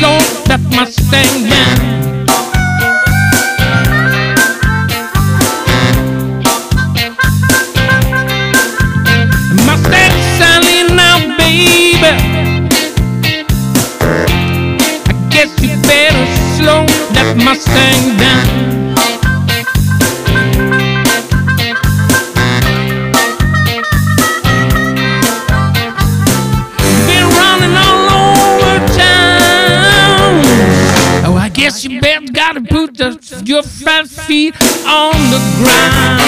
Mustang down. Mustang Sally now, baby. I guess you better slow that Mustang down. Guess you better gotta put the, your fat feet on the ground.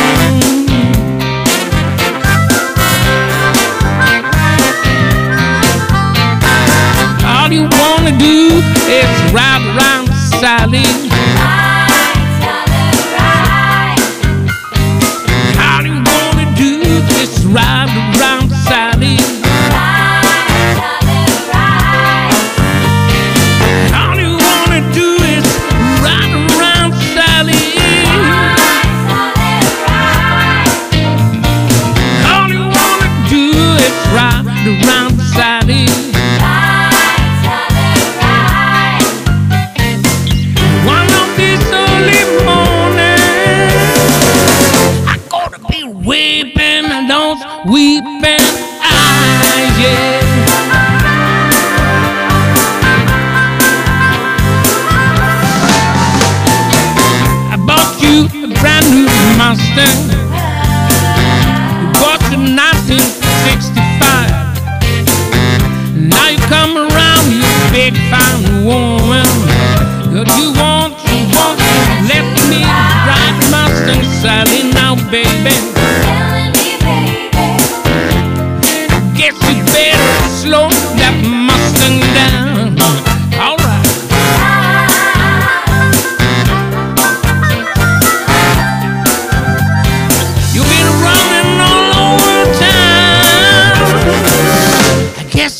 Be weeping those weeping eyes, yeah. I bought you a brand new Mustang.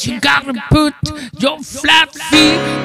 You gotta put your flat feet